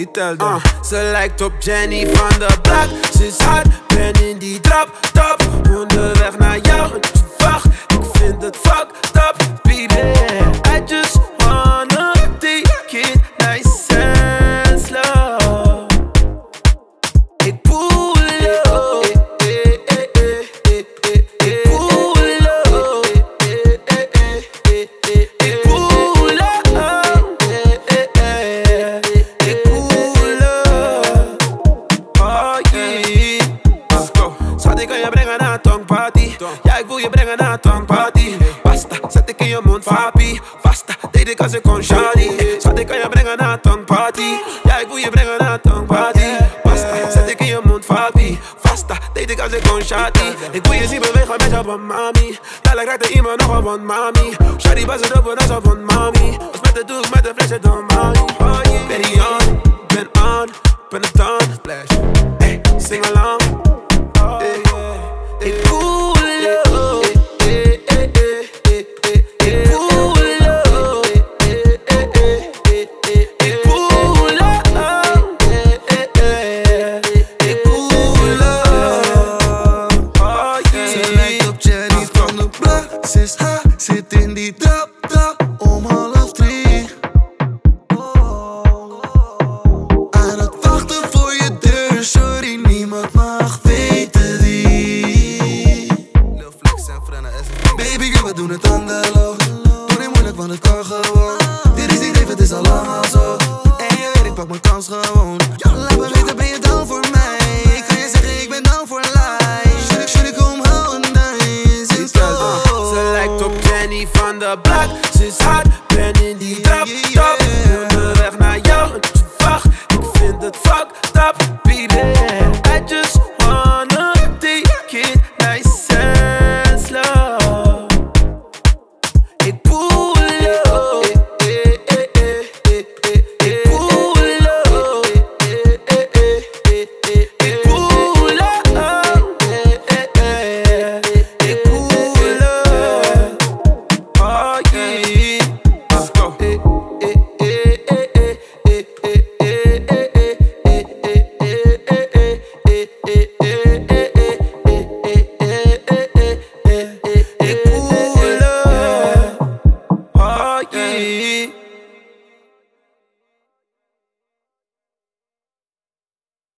Vertel dan. Uh, ze lijkt op Jenny van de Black. Ze is hard, ben in die trap, top. Onderweg naar jou, wacht. Ik vind het fucked up, baby. I just wanna take it nice and slow. Ik voel up. Ik voel je brengen naar tongparty. Ja, ik wil je brengen naar tongparty. Basta, zet ik in je mond, papi. Vasta, deed ik als ik kon shawty. Schat, ik kan je brengen naar tongparty. Ja, ik wil je brengen naar tongparty. Basta, zet ik in je mond, papi. Vasta, deed ik als ik kon shawty. Ik wil je zien bewegen met je van mami. Dadelijk raakt er iemand nog op van mami. Shawty, was het op en als van mami. Als met de doek, met de flesje door mami. Oh Ze is haar, zit in die trap, trap om half drie. Aan het wachten voor je deur, sorry, niemand mag weten wie. Baby girl, we doen het aan de low. Doe niet moeilijk, want het kan gewoon. Dit is niet even, het is al lang zo. En je weet, ik pak mijn kans gewoon. Laat me weten, ben je down voor mij? Ik kan je zeggen, ik ben down voor life. De Black. Ze is hard, ben in die trap, top. Onderweg naar jou, wacht. Ik vind het fucked up, just aí